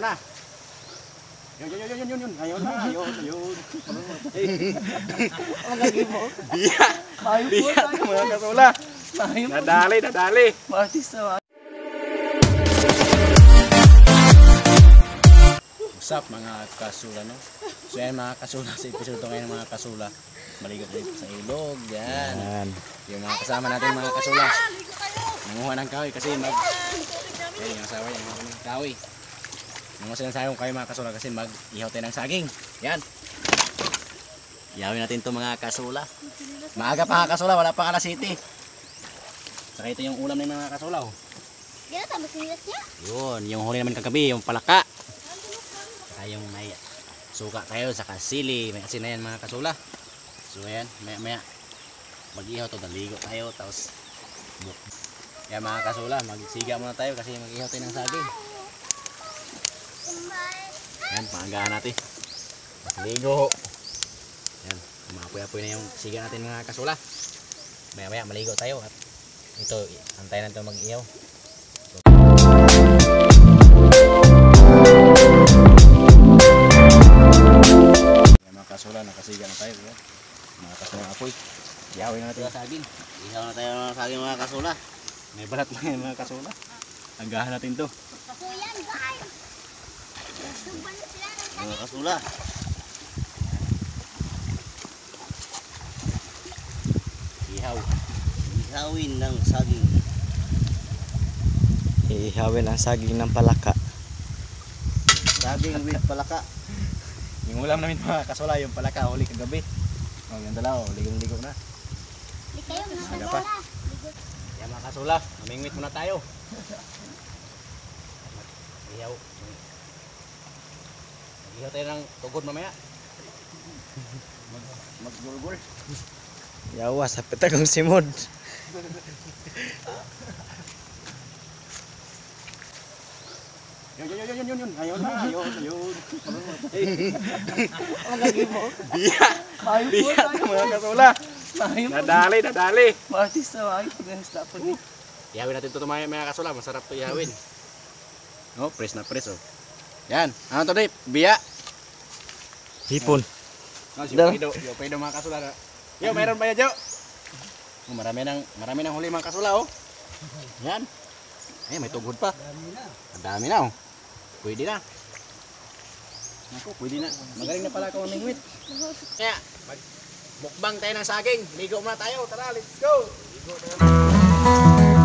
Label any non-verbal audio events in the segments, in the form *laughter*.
na. Yun, yun, yun, yun, yun, yun. Ayun na, ayun, ayun. *laughs* Ang lagi mo. Biya! Biya! tayo. Mga kasula. Mayo po. Nadali, nadali. Artista. What's up mga kasula no? So yan mga kasula sa episode ngayon mga kasula. Maligo dito sa ilog. Yan. Yung mga kasama natin mga kasula. Nanguha ng kahoy kasi mag... Yan yung asawa yung mga kahoy. Nanguha sila ng sayong kahoy mga kasula kasi mag-ihaw tayo ng saging. Yan. Ihawin natin to mga kasula. Maaga pa mga kasula, wala pa alas city. Saka ito yung ulam ng mga kasula. Oh. Yun, yung huli naman kagabi, yung palaka. Saka yung may suka kayo, saka sili, may asin na yan mga kasula. So ayan, maya maya, mag-ihaw to, naligo tayo, tapos buk. Yan mga kasula, magsiga muna tayo kasi mag-ihaw tayo ng saging. Yan, paanggahan natin. Ligo. Yan, umapoy-apoy na yung siga natin mga kasula. Maya maya, maligo tayo at ito, antayin natin mag-ihaw. Yan mga kasula, nakasiga na tayo. Yan. Mga kasula apoy. Yawin natin yung saging. Ihaw na tayo ng saging mga kasula. May balat lang yan mga kasula. Agahan natin to. Kaso yan guys. Suban na sila ng Mga kasula. Ihaw. Ihawin ng saging. Ihawin ang saging ng palaka. Saging with palaka. Yung ulam namin mga kasula, yung palaka, huli kagabi. O, yung dalaw, ligong-ligo na. Di kayo mga kasora. Yan mga kasula, mamingwit muna tayo. *laughs* Ihaw. Ihaw tayo ng tugod mamaya. Mag maggulgul. Yawa sa petagong simod. Yun, yun, yun, yun, yun, yun. Ayun na, ayun, ayun. Ang lagi mo. Biya! Biya mga kasula. Nadali, nadali. Artista. Mayo po. Ganista po ni. Ihawin natin ito mga, mga kasula. Masarap to ihawin. Oh, press na press oh. Yan. Ano to, Dave? Biya. Hipon. Oh, si Dala. Pedro, yo Pedro mga kasula. na. Yo, mayroon pa yan, Jo. Oh, marami nang marami nang huli mga kasula oh. Yan. Ay, may tugod pa. Ang dami na oh. Pwede na. Ako, pwede na. Magaling na pala ako mamingwit. Kaya, mag mukbang tayo ng saging. Ligo muna tayo. Tara, let's go. Ligo tayo.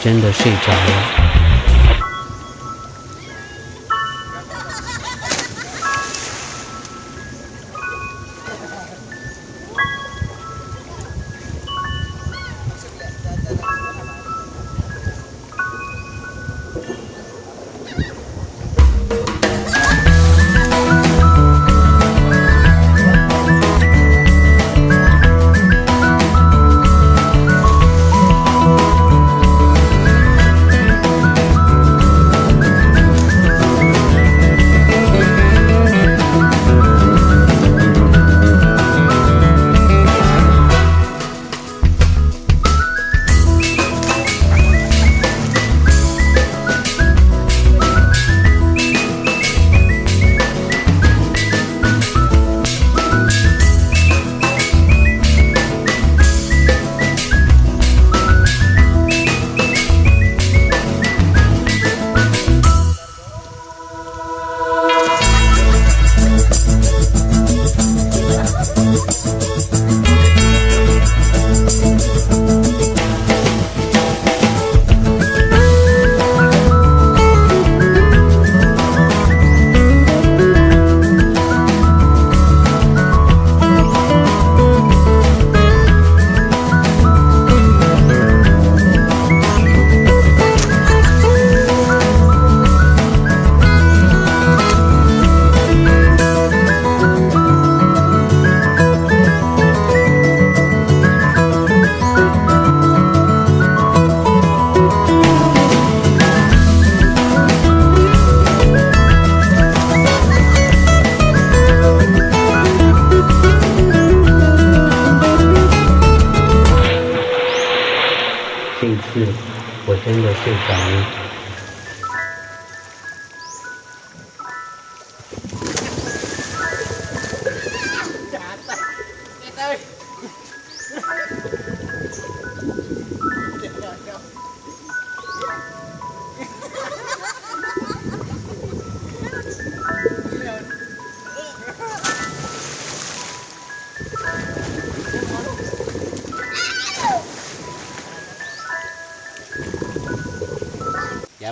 真的睡着了。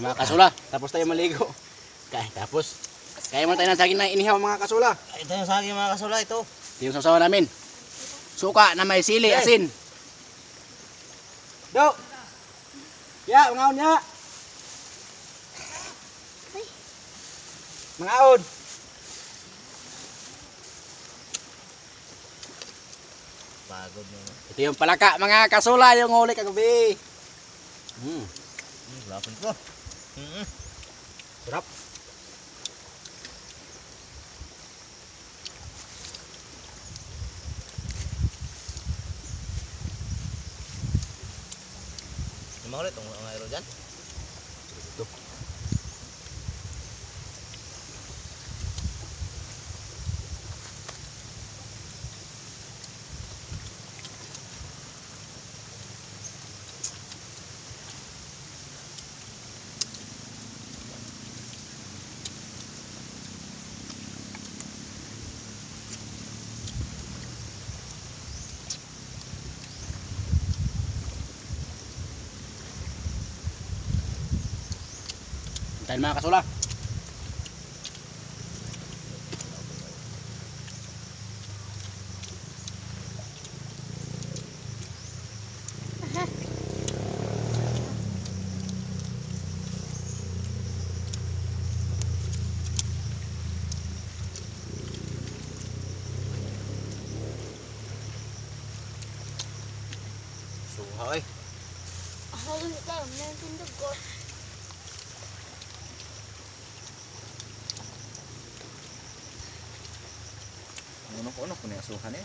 Mga kasula, tapos tayo maligo. *laughs* Kaya, tapos, kaya mo tayo ng saging na inihaw mga kasula. Ito yung saging mga kasula ito. Ito yung sasawa namin. Suka na may sili, asin. Do! Ya, mga ya. Mga. Pagod mo. Ito yung palaka, mga kasula, yung huli kagabi. Hmm, Hmm, lapon ko. Hmm. sarap. Lima ulit ang mga ero dyan. Dahil mga kasula. Suha eh. Ako lang ikaw, meron tindog ko. Ano ko ano kung asuhan eh.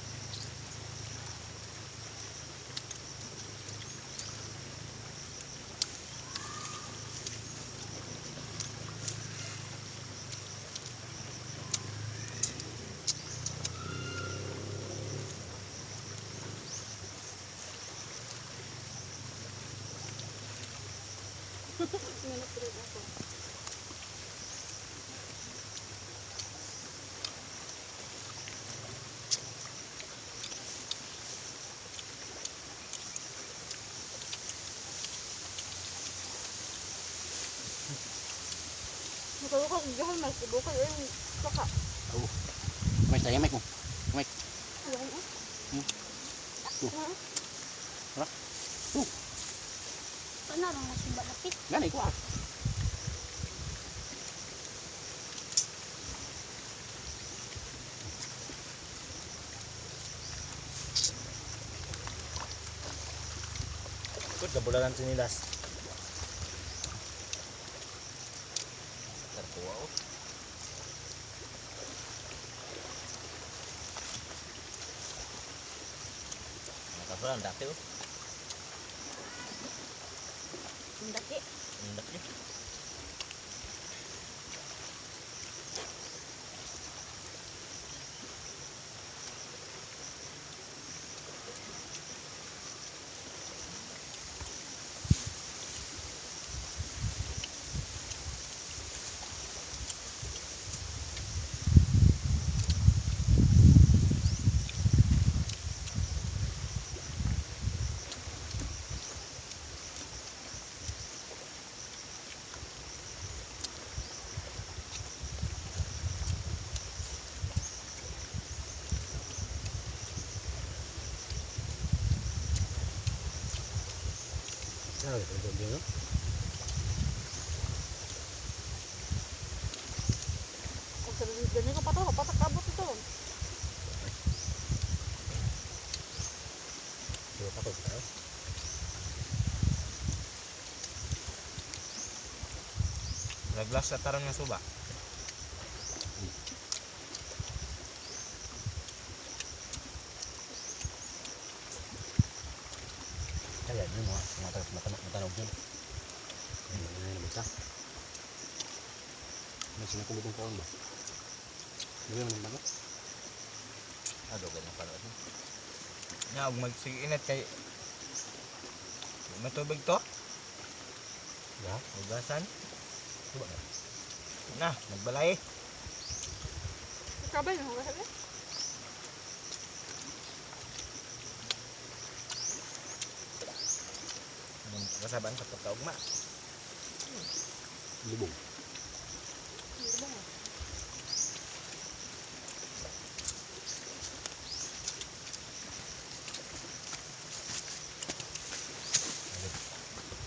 Magkalukas, gahal mas. Bukal yung saka. May tayo may ko. Alam mo? Hmm. Ano? Tara. Oh. Ano lang mas balapit? Gani ko ah. Ikut gabulalan sinilas. Terkuha oh. Mga kasula, Kung sa ganyan ka pa to, patakabot ito. Naglas sa tarang nga suba. Kaya yun mga mga matanog matanog yun. Ano na yun bisa. May sinakulitong kaon ba? Hindi mo naman ako. Ado ganyan pala. Nya og magsiginat kay matubig to. Ya. Ugasan. Suba na. Na, nagbalay. Kabay na, huwag sabi. Kasaban sa pagkaugma. Lubong.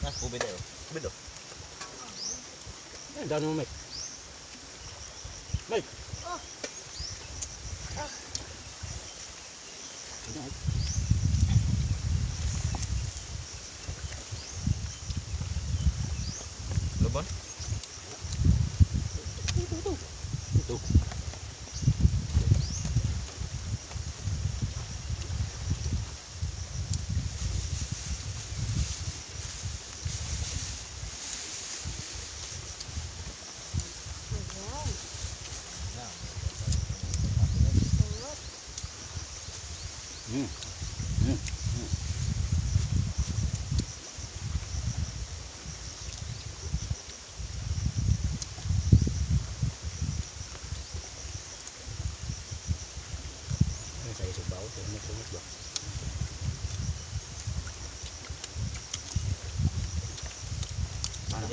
Ah, kubid ayo. Kubid oh. Eh,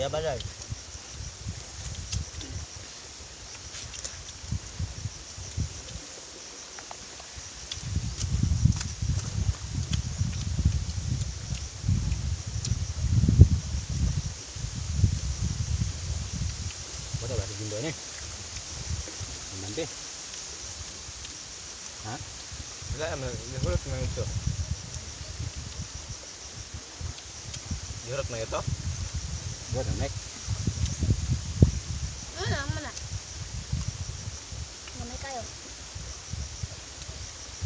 Đã bá. Mike. Ano na, mana? Mamay kayo.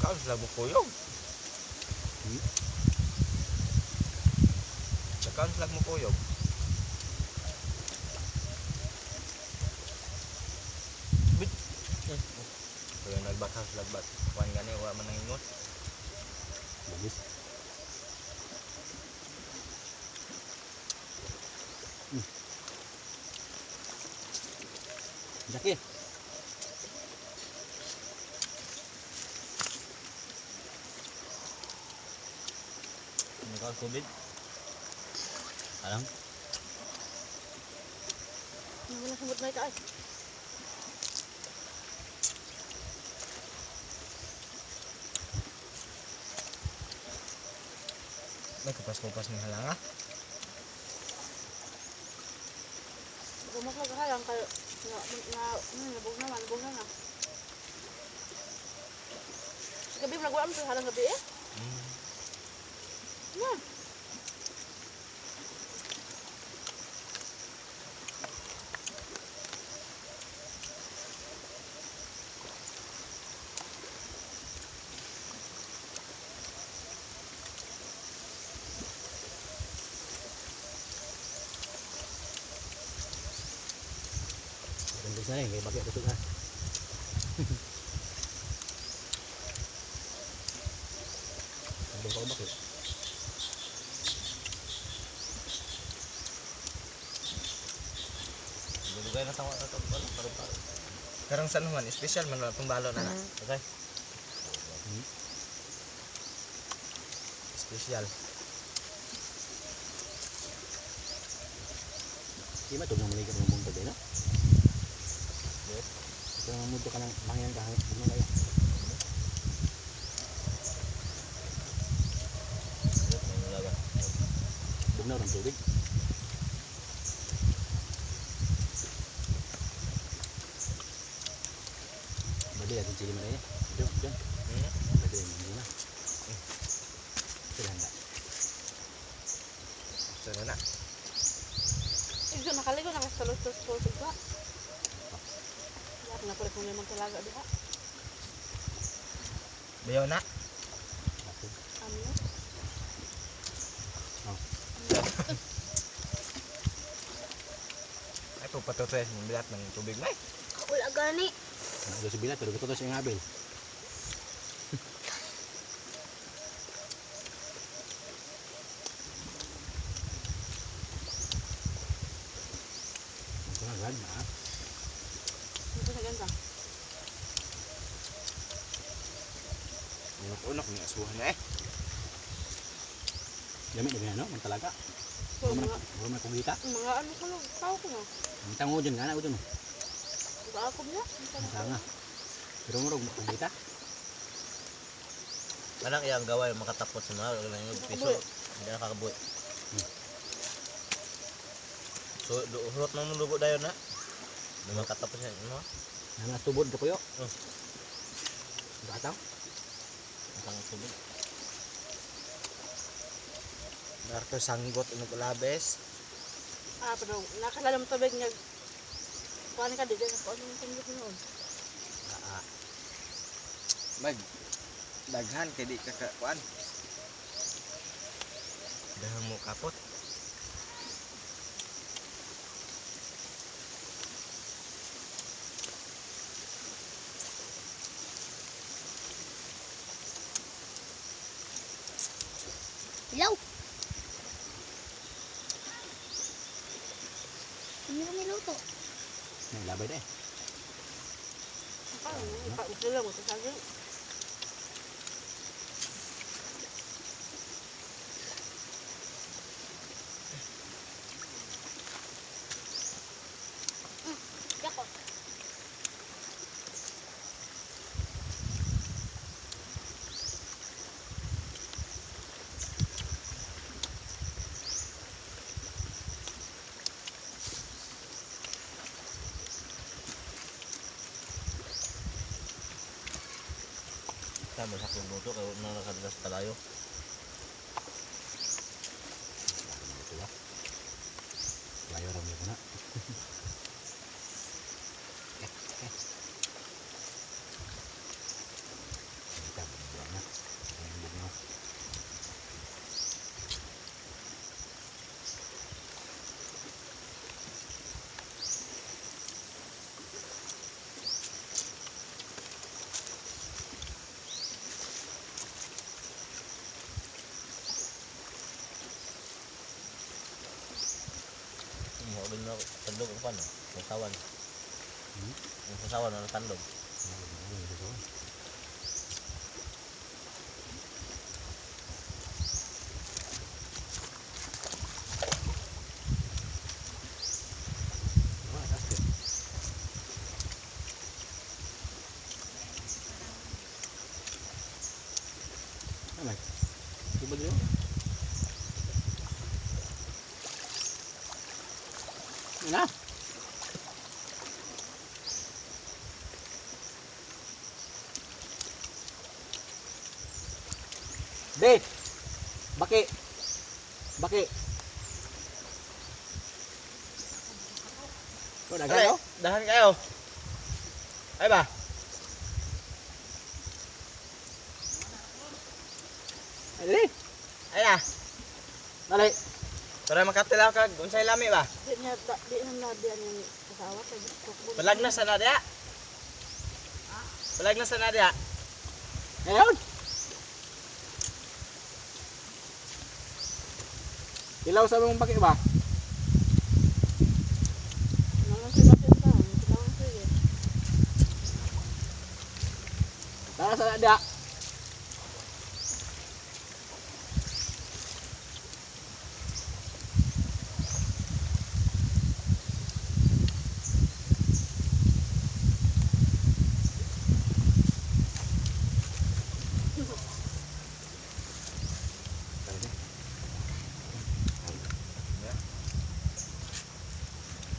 Kau sila bukuyog. Hmm? Kau sila bukuyog. Bit. Kaya nagbakas lagbat. Kuan gani wa man nangingot. Kubid. Alam. Na sumot na ito ay? Nagkupas-kupas ng halanga. Kung mas maghahalang kayo, na, na, na, nabog naman, nabog na na. Gabi, sa halang gabi eh. Hmm. Yan. Tunggu sana yang pakai tusuk kan. Tunggu kau bakit. Dugay na tawa na to. Ano? Paru-paro. Karang sa naman, special man na itong balo na na. Okay? Hmm. Special. Di ba tugang maligat ng buntag eh, no? Yes. Ito naman mundo ka ng mangyan ka hangit. Ano? Ayun, may nulaga. Bugnaw ng tubig. Badi atin sili mo na eh. Diyan, diyan. Hmm? Badi, hindi na. Sila handa. Sana na. Ito, nakaligo na kasi talos-talos ba? Lahat na pala kung may magtalaga diha. Bayaw na. Ako. Ano yun? Ay, kung patutres mong bilat ng tubig na eh. Wala gani. Ano si Bilat, pero gusto to sa yung abel. Ito na, rad na. Ito sa ganda. Unak-unak, may asuhan na eh. Dami, na, no? Ang talaga. So, mga, Wala may kugita. mga ano ko lang, tao ko na. Ang tango dyan, nga na ito no. Baka niya. Sanga. Pero mo mo kugita. Anang iyang gawa yung makatapos sa mga lang yung piso. Hindi nakakabuhi. So, do- hurot nang lubo dayon na. May makatapos yan, no? Nang tubod ka puyo. Oh. Bataw. Ang tubig. Darto sanggot inog labes. Ah, pero nakalala mo tubig niya. Kuhan ka di dyan. Kuhan mo tubig noon. Ah, Mag daghan kay di ka ka kuan. dahil mo kapot. Hello? Hindi mo niluto. Nang labay deh. Ah, ipag mo sa saging. Tama sa kung luto kaya nang nakadalas palayo. Layo ra mo na. Kita buang na. Ang bugnaw. Mo din na tandog pano. Sasawan. Hmm? Sasawan na tandog. Be. Baki. Baki. Kau dah gayo? Dahan kayo. Ay ba? Dali. Ay na. Dali. Para makatilaw kag unsay lami ba? Di niya, da- di na na di ang kasawa. Ko. Palag na sa nadya. Palag na sa nadya. Ngayon. Ilaw sa mong baki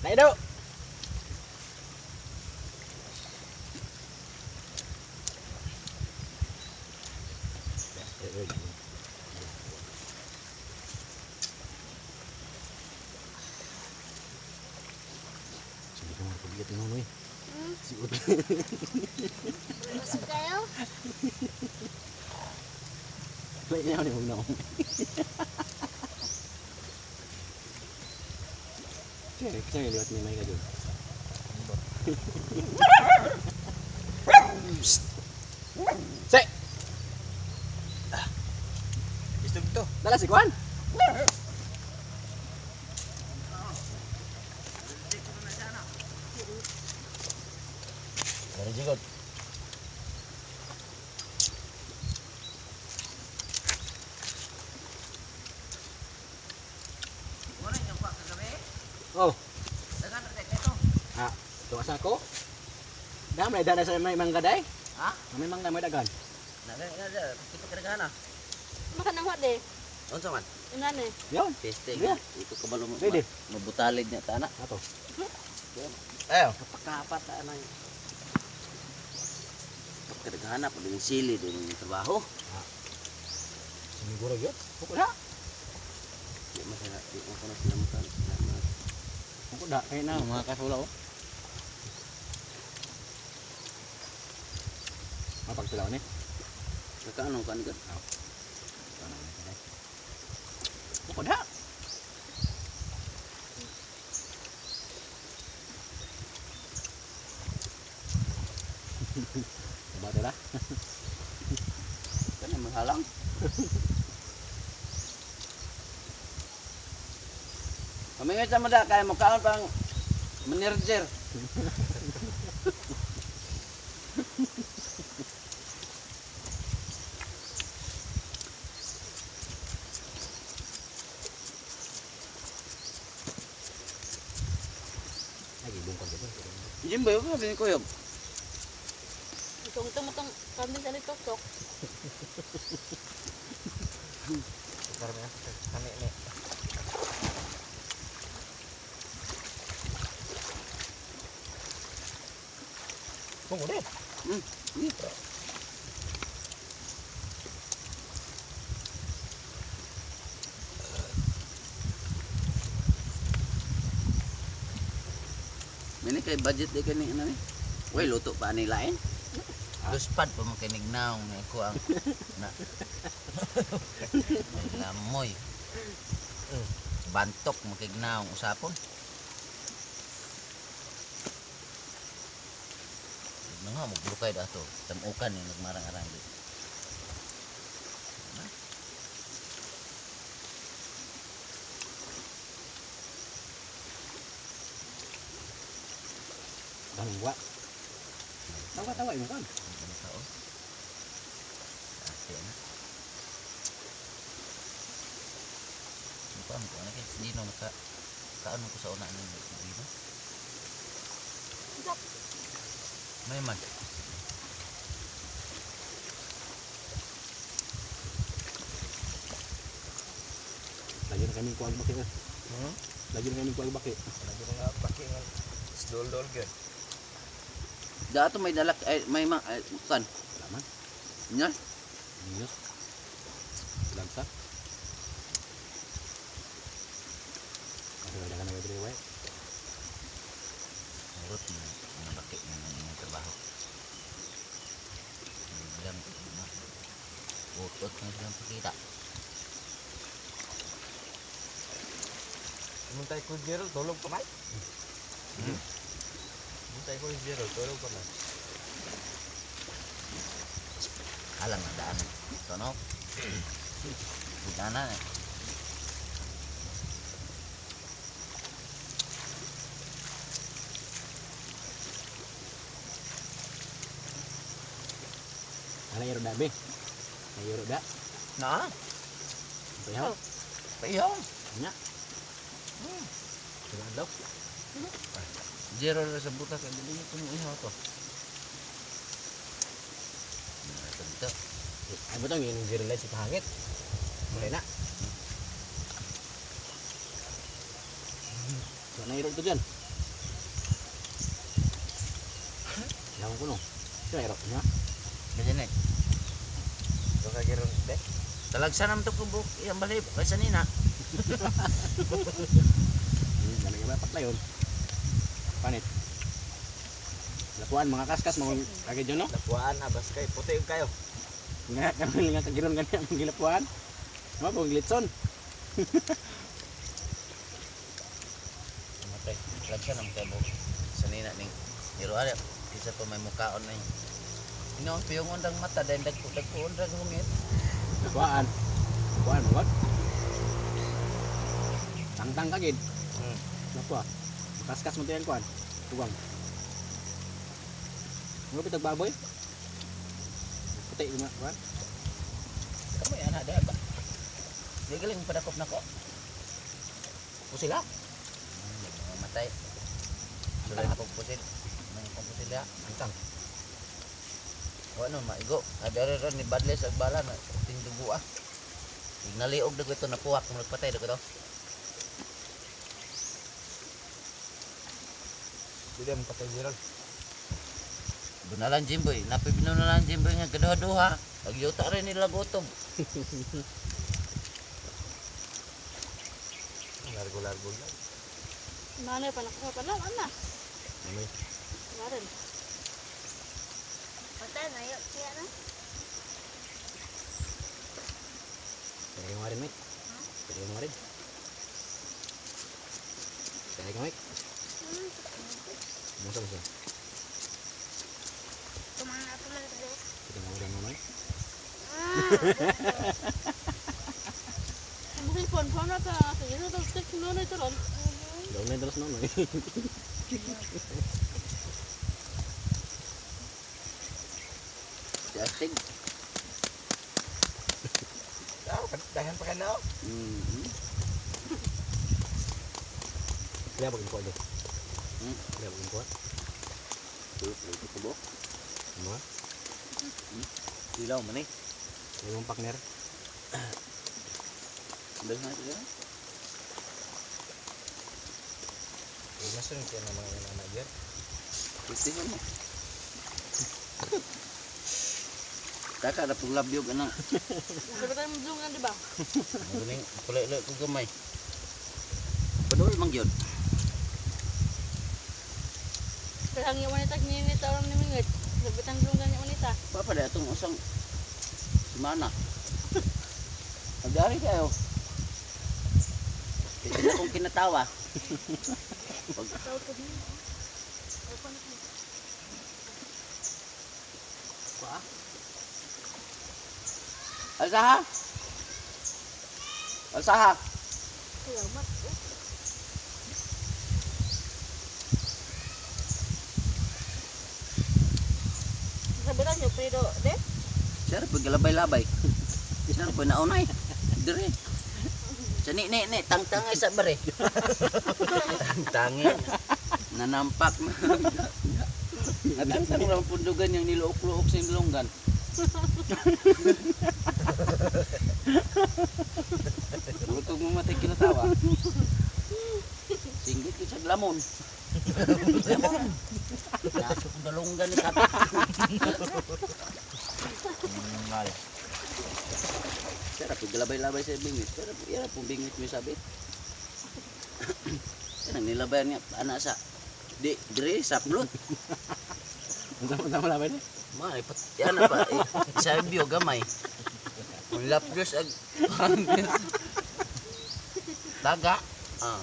I don't. Cek liwat ni Mai ka dun. Cek, Gusto to. dala si Kwan. Dari jigod. Tuwas ako. Dam na dana sa may mangga day. Ha? May mangga may dagan. Nada nada kita kerjaan ah. Makan ng wat eh. Unsa man? Inan eh. Yon. Testing. Yeah. Ito kabalo mo. Pwede. Mabutalid niya tana. Ato. Ayo. Pagkapat na nang Pagkadaghanap pa din sili din yung trabaho. siguro yun. Buko na. Di masaya, di mo kono sila makan. Buko na kay na mga kasula oh. Mapagtulaw ni. Kakaanong kan ka? Buko na. Ba tira? Kan yang menghalang. Kami nga sa mada kaya mo kaon pang menirjer. Jimbo ko din ko yob. Itong itong itong kambing sa litok tok. Karena kami ni Buko na. Ini kay budget di kani ano ni. Way luto pa ni lain. Duspad pa mo nignaong ni ko ang *laughs* na. Lamoy. Bantok mo kay gnaong usapon. Nga mo bulukay dato. Tamukan ni nagmarang-arang di. Tawa tawa mo kan. Ano? Ate na. Ano pa mo ano kay di no maka kaano ko sa una ni dito. May man. Lagi na kami kuag baki. Hmm? Lagi na kami kuag baki. lagi nga paki nga dol-dol gyud. Dato may dalak ay may ma ay, kan. Laman. Nya? Minus. Lagsa. Ada ada kan ada dewe. Urut mo mga baki na ng inyong trabaho. Bilang na. Utot na silang pakita. Muntay ko zero tulog pa may. Hmm. Ko zero tulog pa may. Alam na daan. Ito no? Budana eh. Ana iro da be. Ana iro da. Na? Payaw. Payaw. Nya. Sudah daw. Zero na sa butas ang dili ito mo ihaw to. Nah, tentu. Ay betul ini zero light si kahangit. Boleh nak? So na iro to dyan. Lawan ko no. Ito iro nya. Ganyan eh. Ito ka giron de. Talagsa naman ito kubuk. Iyang balib. Kaysa nina. Ganun yung patlay yun. Lapuan mga kaskas mga kagay dyan no. Lapuan abas kay puti yung kayo. Nga *laughs* kami nga kagiron ganyan ang gilapuan. Mga pong glitson. *laughs* Matay. Talagsa naman kayo buk. Sa nina ning. Pero ada. Isa pa may mukaon na yun. Ino, piyong undang mata. Dahil dagpo-dagpo undang humit. Lapuan. Lapuan mga god. Tangtang kagid. Hmm. Lapua. Kaskas mo tayo kuan. Tuwang. Mga bitag baboy. Puti yung mga kuan. Kamu ya anak dia ba? Dia galing pada kop na ko. O sila? Matay. Sulay komposit. Nang komposit ya. Antang. Wano maigo. Ada ron ni badles ag bala na ting dugo ah. Ignaliog dago ito napuwak mo nagpatay dago to. Dili mo patay Gerald. Bunalan Jimboy, napi binunalan Jimboy nga gaduha-duha. Agyuta rin nila gutom. *laughs* Largo-largo lang. Nanay pa nakasama pa lang, ana. Ano? Ngarin. Patay na yun. Kaya na. Pwede mo rin, Mike. Pwede Mike. Musa, musa. Mga phone phone na ka. Sige na daw text mo na ito ron. Daw na dalas noon, eh. Si Astig. Ah, dahan pa ka na. Mhm. Kaya bagong kuha, Dok. Hmm? Kaya bagong kuha. Tubo. Ano, ha? Ilaw man eh. Kaya yung partner. Dahil na ito. Huwag na sunod yan ang mga inanak yan. Pwede mo. Taka na pong labyog anang. Sabi tayo mabulungan, di ba? Magaling kulay-ulay ko gamay. Padol mang yun. Pero ang yung wanita, ninita orang ni Mingit. Sabi tayo mabulungan yung wanita. Papa da itong usang semana. *laughs* Magdari kayo. Hindi na akong kinatawa. Pag. Alsaha. Alsaha. Salamat. eh. Sabi tayo nyo, pero, de? Sir, paglalabay-labay. *laughs* Sir, po naunay. Dire. Sa ni ni ni tang tangay sa bare. Tangi. Nanampak na. Atang tang lang pundugan yung niluok-luok sa ilonggan. Lutog mo matay kinatawa. Singgit ko sa lamon. Lamon. Naso ko dalunggan ni kapit. Pero paglalabay-labay sa bingit, pero yan po bingit mo sabi. Yan ang nilabayan nga, anak sa, di, dire, sa plot. Tama-tama laban eh. Ma, ipat, yan na pa, eh, sa bio, gamay. Ang lapyos, *laughs* ag, taga. Ah,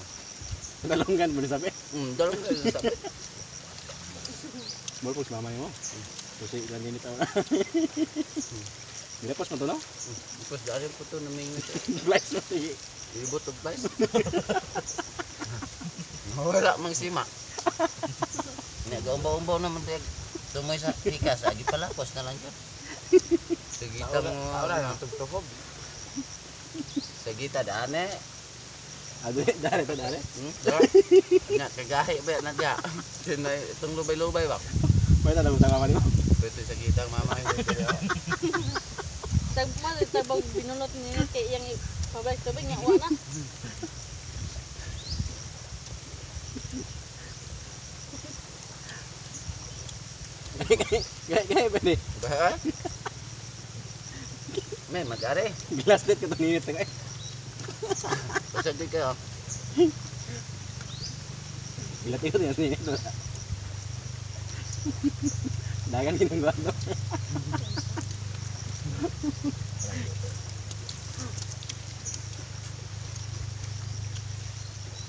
Dalonggan mo sabi. mm, dalong ka sa sabi. Mo po mama mo. Kasi ilan din ito. Bila pos mo to no? Tapos dari po ito namingit. Flash mo sige. Ibot og place. Wala mang sima. Nagaumbaw-umbaw naman tayo. Tumoy sa tikas, agi palapos na lang yun. Sa gita mo, Wala na tugtugog. sa gita dane. Ado *laughs* dare to dare. Hmm? Nya kagahi ba na dia. Sinay itong lubay-lubay ba. May tanong tama ni mo. Pwede sa gita ang mama pwede. *laughs* Tag mo, tabag binulot ni kay yang pabalik sabi nga wala. Gaya gaya pwede. Ba? May magare. Glass net ka to ninit kay. Basta di kayo. Gila tiyo niya ninit. Dagan ginagawa to.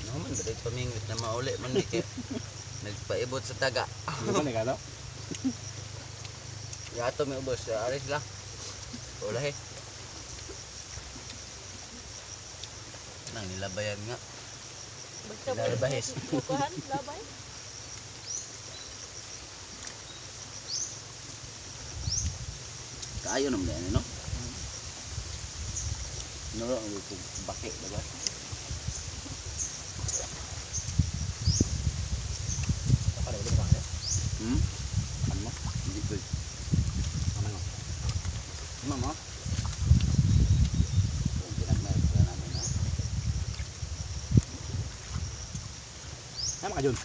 Naman, balik pamingit na mauli man di kay. Nagpaibot sa taga. Ano ba nagalo? Yato may ubos, aris lang. Ulahi. Nang nilabayan nga. Basta Lalabahis. Bukahan, labay. Kaayo naman yan, no? ano ang bakit diba Hmm? Ano? Hindi ko. Eh. Ano nga? Mama? Tama ka dyan.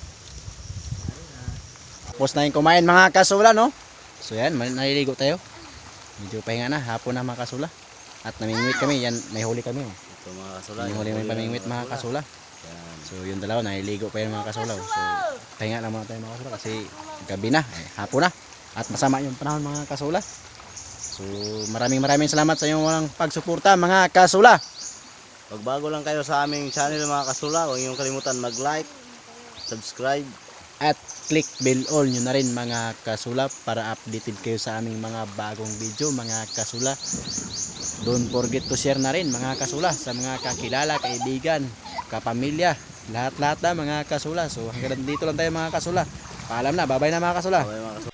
Tapos na yung kumain mga kasula, no? So yan, naliligo tayo. Medyo pahinga na, hapon na mga kasula. At namingwit kami, yan, may huli kami. Oh. Ito mga kasula. May huli may pamingwit mga kasula. So yung dalawa, naliligo pa yan mga kasula. oh. So pahinga lang muna tayo mga kasula kasi gabi na, eh, hapon na. At masama yung panahon mga kasula. So maraming maraming salamat sa inyong walang pagsuporta mga kasula. Pag bago lang kayo sa aming channel mga kasula, huwag niyong kalimutan mag-like, subscribe, At click bell all nyo na rin mga kasula para updated kayo sa aming mga bagong video mga kasula. Don't forget to share na rin mga kasula sa mga kakilala, kaibigan, kapamilya, lahat-lahat na mga kasula. So hanggang dito lang tayo mga kasula. Paalam na, babay na mga kasula. Okay, mga kasula.